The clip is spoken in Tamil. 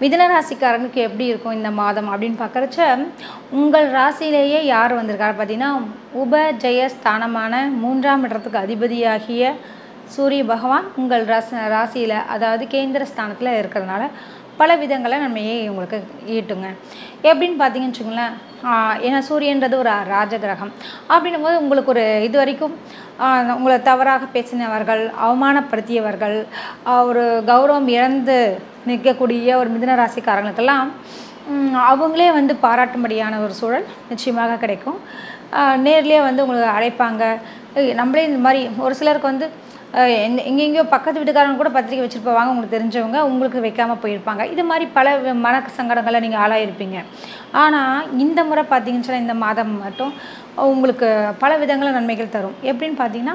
மிதுன ராசிக்காரனுக்கு எப்படி இருக்கும் இந்த மாதம் அப்படின்னு பார்க்குறச்ச உங்கள் ராசியிலேயே யார் வந்திருக்காரு பார்த்தீங்கன்னா உப ஜெய ஸ்தானமான மூன்றாம் இடத்துக்கு அதிபதியாகிய சூரிய பகவான் உங்கள் ராசி ராசியில் அதாவது கேந்திர ஸ்தானத்தில் இருக்கிறதுனால பல விதங்களை நன்மையை உங்களுக்கு ஈட்டுங்க. எப்படின்னு பார்த்தீங்கன்னு வச்சுங்களேன் ஏன்னா சூரியன்றது ஒரு ராஜகிரகம். அப்படின்னும் போது உங்களுக்கு ஒரு இது வரைக்கும் உங்களை தவறாக பேசினவர்கள் அவமானப்படுத்தியவர்கள் ஒரு கௌரவம் இழந்து நிற்கக்கூடிய ஒரு மிதன ராசிக்காரங்களுக்கெல்லாம் அவங்களே வந்து பாராட்டும்படியான ஒரு சூழல் நிச்சயமாக கிடைக்கும். நேர்லேயே வந்து உங்களுக்கு அழைப்பாங்க. நம்மளே இந்த மாதிரி ஒரு சிலருக்கு வந்து எந்த எங்கெங்கேயோ பக்கத்து வீட்டுக்காரங்க கூட பத்திரிக்கை வச்சுருப்பாங்க உங்களுக்கு தெரிஞ்சவங்க உங்களுக்கு வைக்காமல் போயிருப்பாங்க. இது மாதிரி பல வி- மன சங்கடங்களை நீங்கள் ஆளாயிருப்பீங்க. ஆனால் இந்த முறை பார்த்தீங்கன்னு சொன்னால் இந்த மாதம் மட்டும் உங்களுக்கு பல விதங்களில் நன்மைகள் தரும். எப்படின்னு பார்த்தீங்கன்னா